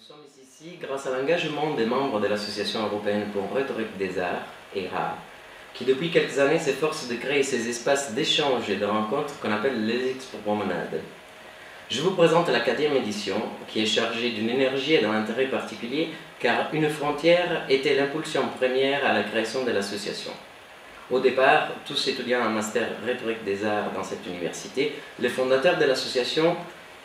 Nous sommes ici grâce à l'engagement des membres de l'Association européenne pour rhétorique des arts, ERA, qui depuis quelques années s'efforce de créer ces espaces d'échange et de rencontres qu'on appelle les expo-promenades. Je vous présente la quatrième édition, qui est chargée d'une énergie et d'un intérêt particulier, car une frontière était l'impulsion première à la création de l'association. Au départ, tous étudiants en master rhétorique des arts dans cette université, les fondateurs de l'association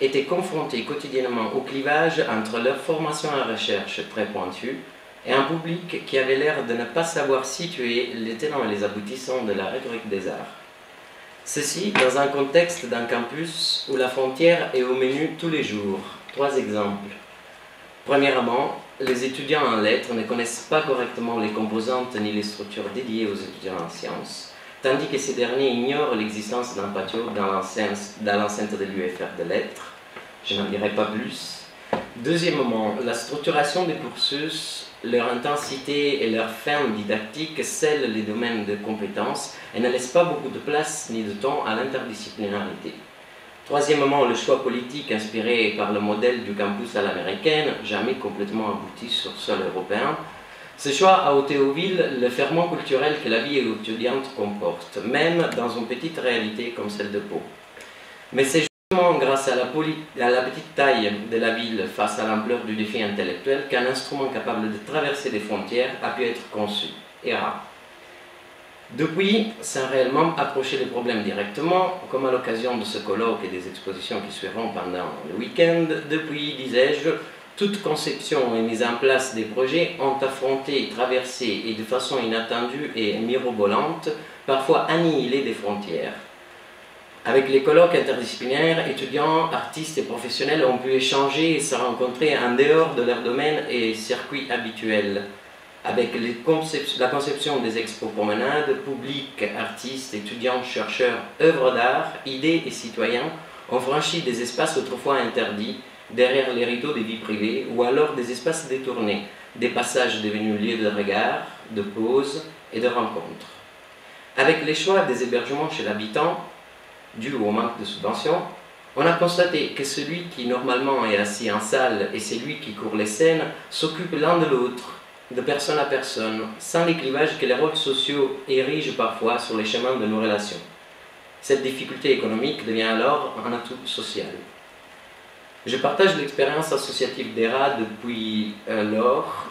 étaient confrontés quotidiennement au clivage entre leur formation en recherche très pointue et un public qui avait l'air de ne pas savoir situer les tenants et les aboutissants de la rhétorique des arts. Ceci dans un contexte d'un campus où la frontière est au menu tous les jours. Trois exemples. Premièrement, les étudiants en lettres ne connaissent pas correctement les composantes ni les structures dédiées aux étudiants en sciences, tandis que ces derniers ignorent l'existence d'un patio dans l'enceinte de l'UFR de lettres. Je n'en dirai pas plus. Deuxièmement, la structuration des cursus, leur intensité et leur fin didactique scellent les domaines de compétences et ne laissent pas beaucoup de place ni de temps à l'interdisciplinarité. Troisièmement, le choix politique inspiré par le modèle du campus à l'américaine, jamais complètement abouti sur sol européen. Ce choix a ôté aux villes le ferment culturel que la vie étudiante comporte, même dans une petite réalité comme celle de Pau. Mais c'est justement grâce à la, petite taille de la ville face à l'ampleur du défi intellectuel qu'un instrument capable de traverser des frontières a pu être conçu, et rare. Depuis, sans réellement approcher les problèmes directement, comme à l'occasion de ce colloque et des expositions qui suivront pendant le week-end, depuis, disais-je, toute conception et mise en place des projets ont affronté, traversé et de façon inattendue et mirobolante, parfois annihilé des frontières. Avec les colloques interdisciplinaires, étudiants, artistes et professionnels ont pu échanger et se rencontrer en dehors de leur domaine et circuits habituels avec la conception des expos promenades, publics, artistes, étudiants, chercheurs, œuvres d'art, idées et citoyens ont franchi des espaces autrefois interdits, derrière les rideaux des vies privées, ou alors des espaces détournés, des passages devenus lieux de regard, de pause et de rencontre. Avec les choix des hébergements chez l'habitant, dû au manque de subventions, on a constaté que celui qui normalement est assis en salle et celui qui court les scènes s'occupent l'un de l'autre de personne à personne, sans les clivages que les rôles sociaux érigent parfois sur les chemins de nos relations. Cette difficulté économique devient alors un atout social. Je partage l'expérience associative d'ERA depuis euh, lors.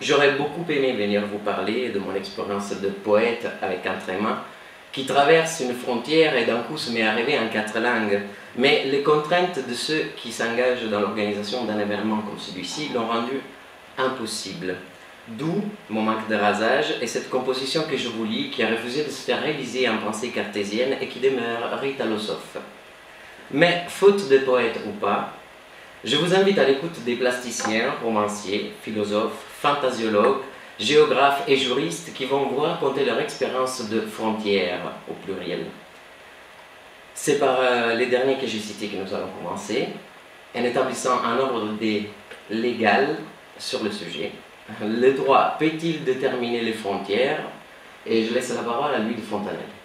J'aurais beaucoup aimé venir vous parler de mon expérience de poète avec un tréma qui traverse une frontière et d'un coup se met à rêver en quatre langues. Mais les contraintes de ceux qui s'engagent dans l'organisation d'un événement comme celui-ci l'ont rendu impossible. D'où mon manque de rasage et cette composition que je vous lis qui a refusé de se faire réviser en pensée cartésienne et qui demeure ritalosophe. Mais, faute de poète ou pas, je vous invite à l'écoute des plasticiens, romanciers, philosophes, fantasiologues, géographes et juristes qui vont vous raconter leur expérience de frontières au pluriel. C'est par euh, les derniers que j'ai cités que nous allons commencer, en établissant un ordre des légales sur le sujet. Le droit peut-il déterminer les frontières? Et je laisse la parole à Louis de Fontanelle.